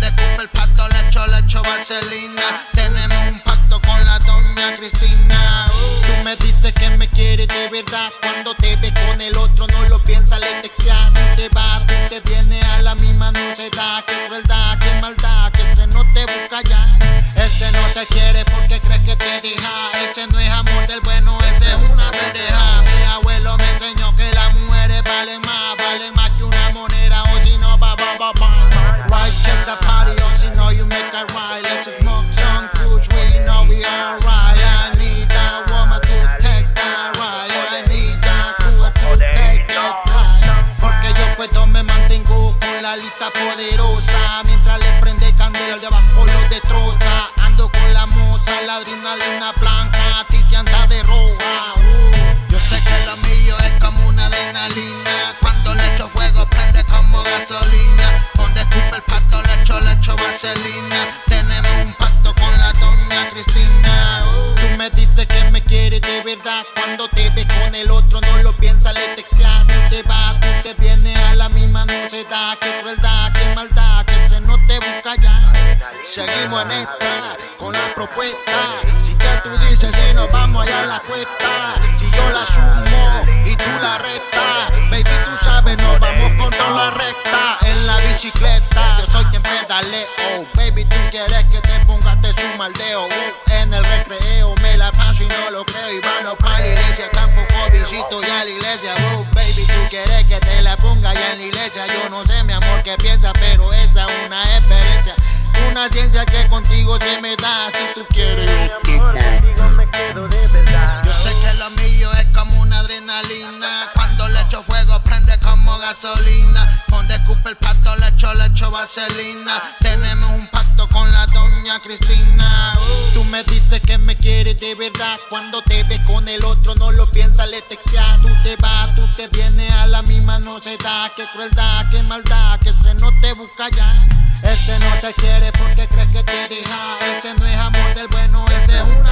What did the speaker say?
Donde el pato, le echo, le echo vaselina. Tenemos un pacto con la doña Cristina. Uh. Tú me dices que me quieres de verdad. Cuando te ves con el otro, no lo piensas, le texteas. Tú te vas, tú te vienes a la misma, no se da. Qué crueldad, qué maldad, que ese no te busca ya. Ese no te quiere pedalita poderosa. Mientras le prende candela al de abajo lo destroza. Ando con la moza, la adrenalina blanca, a ti te anda de roja. Uh. Yo sé que lo mío es como una adrenalina. Cuando le echo fuego prende como gasolina. Donde escupe el pato le echo, le echo vaselina. Tenemos un pacto con la doña Cristina. Uh. Tú me dices que me quieres de verdad. Cuando te Seguimos en esta, con la propuesta. Si que tú dices, si nos vamos allá a la cuesta. Si yo la sumo y tú la recta. Baby, tú sabes, nos vamos con toda la recta. En la bicicleta, yo soy quien pedaleo. Baby, tú quieres que te pongas de su maldeo. Uh, en el recreo me la paso y no lo creo. Y vano pa' la iglesia, tampoco visito ya la iglesia. Uh, baby, tú quieres que te la ponga ya en la iglesia. Yo no sé, mi amor, qué piensa, pero esa es una experiencia. Una ciencia que contigo se me da. Si tú quieres, Contigo me quedo de verdad. yo sé que lo mío es como una adrenalina. Cuando le echo fuego prende como gasolina. Donde escupe el pato le echo, le echo vaselina. Tenemos un pacto con la doña Cristina. Uh, Tú me dices que me quieres de verdad. Cuando te ves con el otro no lo piensas, le texteas. Tú te vas, tú te vienes a la misma, no se da. Qué crueldad, qué maldad, que se no te busca ya. Ese no te quiere porque crees que te deja. Ese no es amor del bueno, ese es una